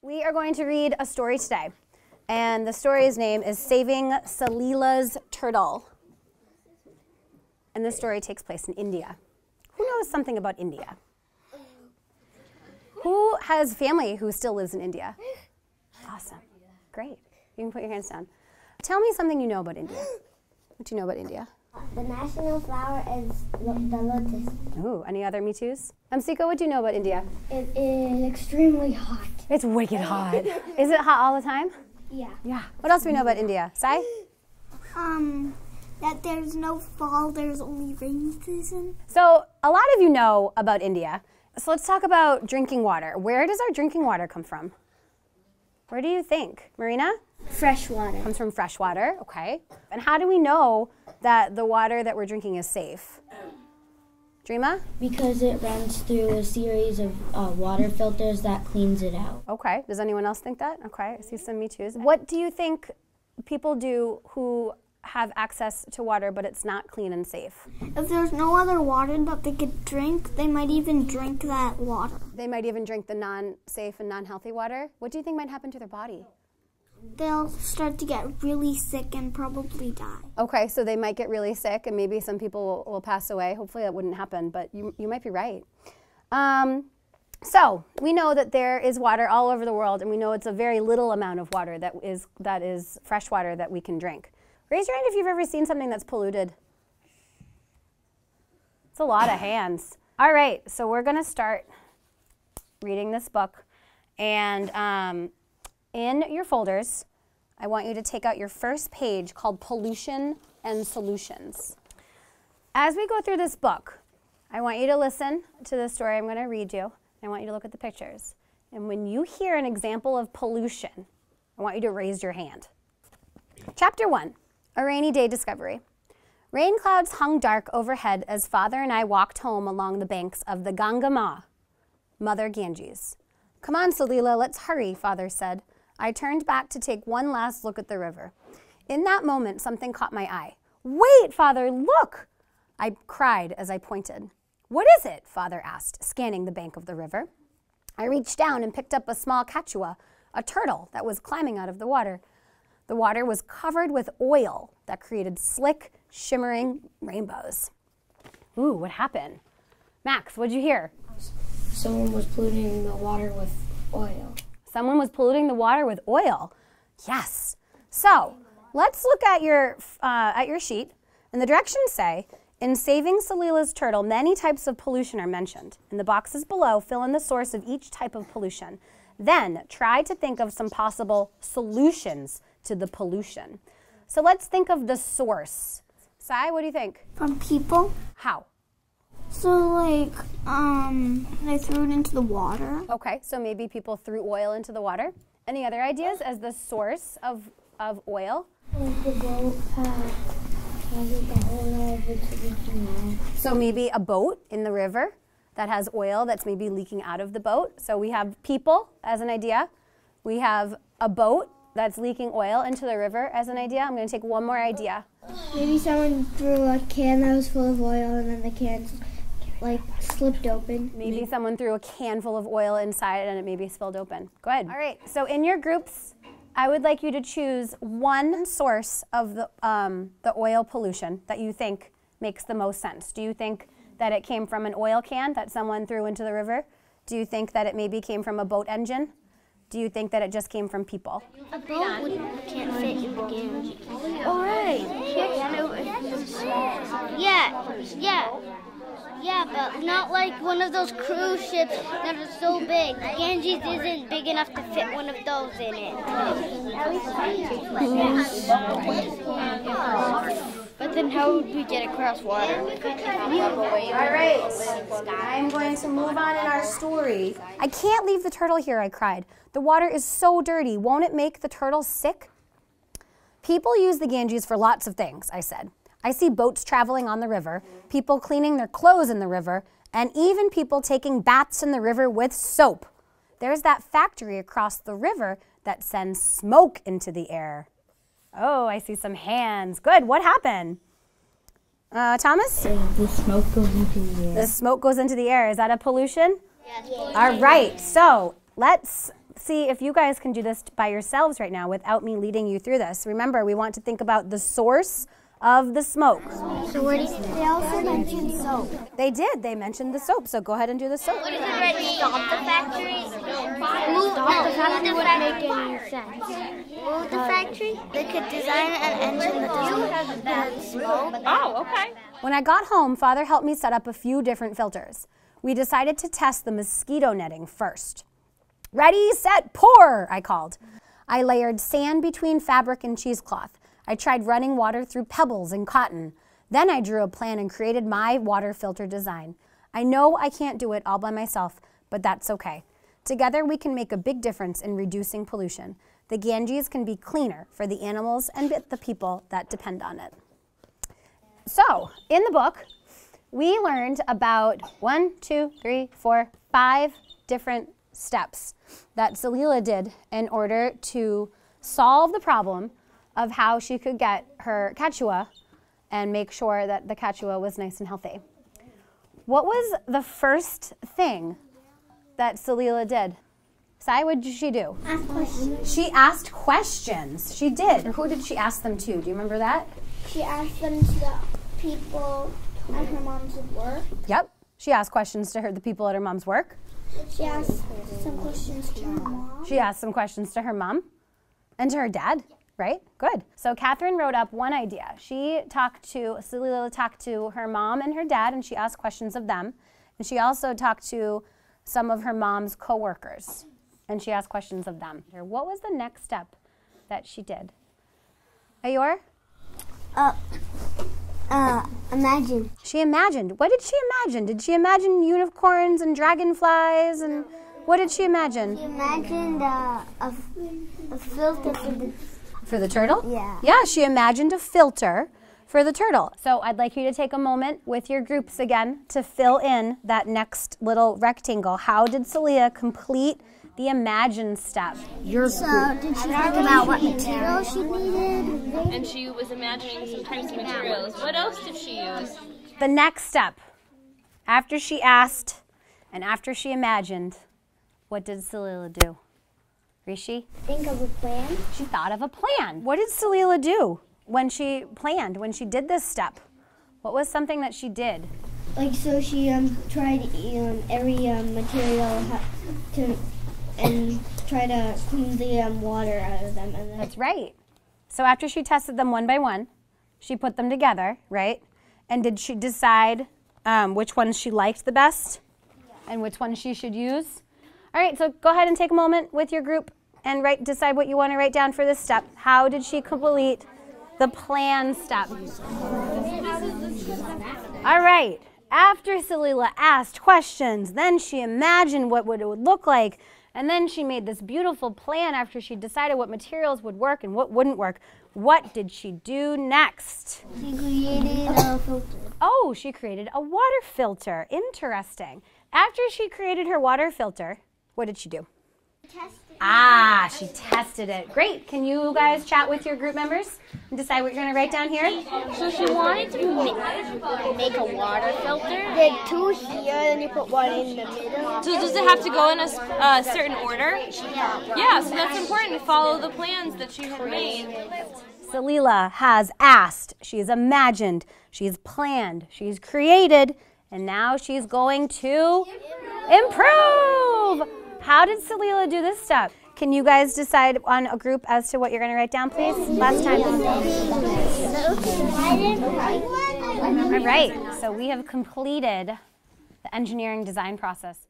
We are going to read a story today. And the story's name is Saving Salila's Turtle. And this story takes place in India. Who knows something about India? Who has family who still lives in India? Awesome. Great. You can put your hands down. Tell me something you know about India. What do you know about India? The national flower is lo- the lotus. Ooh, any other Me Too's? Amsika, what do you know about India? It is extremely hot. It's wicked hot. Is it hot all the time? Yeah. Yeah. What else do we know about India? Sai? Um, that there's no fall, there's only rainy season. So, a lot of you know about India. So, let's talk about drinking water. Where does our drinking water come from? Where do you think? Marina? Fresh water. Comes from fresh water, okay. And how do we know that the water that we're drinking is safe? Dreama? Because it runs through a series of uh, water filters that cleans it out. Okay. Does anyone else think that? Okay. I see some me too's. What do you think people do who have access to water but it's not clean and safe? If there's no other water that they could drink, they might even drink that water. They might even drink the non safe and non healthy water. What do you think might happen to their body? They'll start to get really sick and probably die. Okay, so they might get really sick and maybe some people will, will pass away. Hopefully that wouldn't happen, but you, you might be right. Um, so we know that there is water all over the world, and we know it's a very little amount of water that is, that is fresh water that we can drink. Raise your hand if you've ever seen something that's polluted. It's a lot of hands. All right, so we're going to start reading this book. And um, in your folders, I want you to take out your first page called Pollution and Solutions. As we go through this book, I want you to listen to the story I'm going to read you. I want you to look at the pictures. And when you hear an example of pollution, I want you to raise your hand. Chapter 1 A Rainy Day Discovery. Rain clouds hung dark overhead as father and I walked home along the banks of the Ganga Ma, Mother Ganges. Come on, Salila, let's hurry, father said. I turned back to take one last look at the river. In that moment, something caught my eye. Wait, father, look! I cried as I pointed. What is it? father asked, scanning the bank of the river. I reached down and picked up a small kachua, a turtle that was climbing out of the water. The water was covered with oil that created slick, shimmering rainbows. Ooh, what happened? Max, what'd you hear? Someone was polluting the water with oil. Someone was polluting the water with oil. Yes. So let's look at your uh, at your sheet, and the directions say. In saving Salila's turtle, many types of pollution are mentioned. In the boxes below, fill in the source of each type of pollution. Then try to think of some possible solutions to the pollution. So let's think of the source. Sai, what do you think? From people. How? So, like, um, they threw it into the water. Okay, so maybe people threw oil into the water. Any other ideas as the source of, of oil? So maybe a boat in the river that has oil that's maybe leaking out of the boat. So we have people as an idea. We have a boat that's leaking oil into the river as an idea. I'm going to take one more idea. Maybe someone threw a can that was full of oil and then the can, like, slipped open. Maybe someone threw a can full of oil inside and it maybe spilled open. Go ahead. All right, so in your groups, I would like you to choose one source of the, um, the oil pollution that you think makes the most sense. Do you think that it came from an oil can that someone threw into the river? Do you think that it maybe came from a boat engine? Do you think that it just came from people? A boat would, can't fit in the Ganges. All right. Yeah, yeah. Yeah, but not like one of those cruise ships that are so big. The Ganges isn't big enough to fit one of those in it. But then how would we get across water? All right, I'm going to move on in our story. I can't leave the turtle here, I cried. The water is so dirty. Won't it make the turtle sick? People use the Ganges for lots of things, I said. I see boats traveling on the river, people cleaning their clothes in the river, and even people taking baths in the river with soap. There's that factory across the river that sends smoke into the air. Oh, I see some hands. Good. What happened? Uh, Thomas? The smoke goes into the air. The smoke goes into the air. Is that a pollution? Yes. All right. So let's see if you guys can do this by yourselves right now without me leading you through this. Remember, we want to think about the source of the smoke. So what do they also mentioned soap. They did. They mentioned the soap. So go ahead and do the soap. What is it right? Stop the factory? Move, the factory wouldn't make any sense. Move the factory? They could design an engine that doesn't smoke. Oh, okay. When I got home, Father helped me set up a few different filters. We decided to test the mosquito netting first. Ready, set, pour, I called. I layered sand between fabric and cheesecloth. I tried running water through pebbles and cotton. Then I drew a plan and created my water filter design. I know I can't do it all by myself, but that's okay. Together we can make a big difference in reducing pollution. The Ganges can be cleaner for the animals and the people that depend on it. So, in the book, we learned about one, two, three, four, five different steps that Salila did in order to solve the problem of how she could get her kachua and make sure that the kachua was nice and healthy. What was the first thing that Salila did? Sai, what did she do? Ask questions. She asked questions. She did. Who did she ask them to? Do you remember that? She asked them to the people at her mom's work. Yep. She asked questions to her, the people at her mom's work. She asked some questions to her mom. She asked some questions to her mom and to her dad, right? Good. So Catherine wrote up one idea. She talked to, Salila talked to her mom and her dad, and she asked questions of them. And she also talked to some of her mom's coworkers, and she asked questions of them. What was the next step that she did? Ayor? Uh, uh, imagine. She imagined. What did she imagine? Did she imagine unicorns and dragonflies and what did she imagine? She imagined uh, a, a filter for the. For the turtle? Yeah. Yeah, she imagined a filter for the turtle. So I'd like you to take a moment with your groups again to fill in that next little rectangle. How did Salila complete the imagine step? Your So, did she think about what material she needed? And she was imagining some types of materials. What else did she use? The next step, after she asked and after she imagined, what did Salila do? Rishi? Think of a plan. She thought of a plan. What did Salila do when she planned, when she did this step? What was something that she did? Like so, she um tried um every um material to and try to clean the um water out of them, and then That's right. So after she tested them one by one, she put them together, right? And did she decide um, which ones she liked the best and which ones she should use? All right, so go ahead and take a moment with your group and write, decide what you want to write down for this step. How did she complete the plan step? All right. After Salila asked questions, then she imagined what would, it would look like, and then she made this beautiful plan after she decided what materials would work and what wouldn't work. What did she do next? She created a filter. Oh, she created a water filter. Interesting. After she created her water filter, what did she do? Ah, she tested it. Great. Can you guys chat with your group members and decide what you're going to write down here? So she wanted to make, make a water filter. Did two here, then you put one in the middle. So does it have to go in a uh, certain order? Yeah, so that's important to follow the plans that she had made. Salila has asked, she's imagined, she's planned, she's created, and now she's going to improve. How did Salila do this step? Can you guys decide on a group as to what you're going to write down, please? Last time. I didn't write one. All right, so we have completed the engineering design process.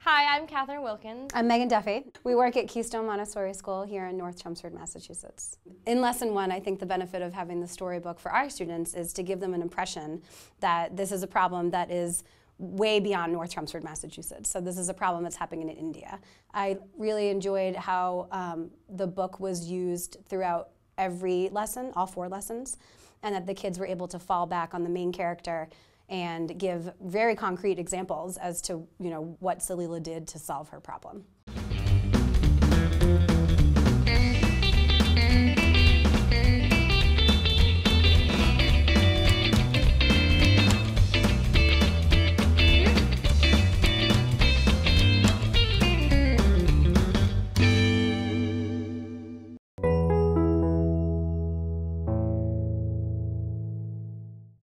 Hi, I'm Catherine Wilkins. I'm Megan Duffy. We work at Keystone Montessori School here in North Chelmsford, Massachusetts. In lesson one, I think the benefit of having the storybook for our students is to give them an impression that this is a problem that is way beyond North Chelmsford, Massachusetts. So this is a problem that's happening in India. I really enjoyed how um, the book was used throughout every lesson, all four lessons, and that the kids were able to fall back on the main character and give very concrete examples as to you know what Salila did to solve her problem.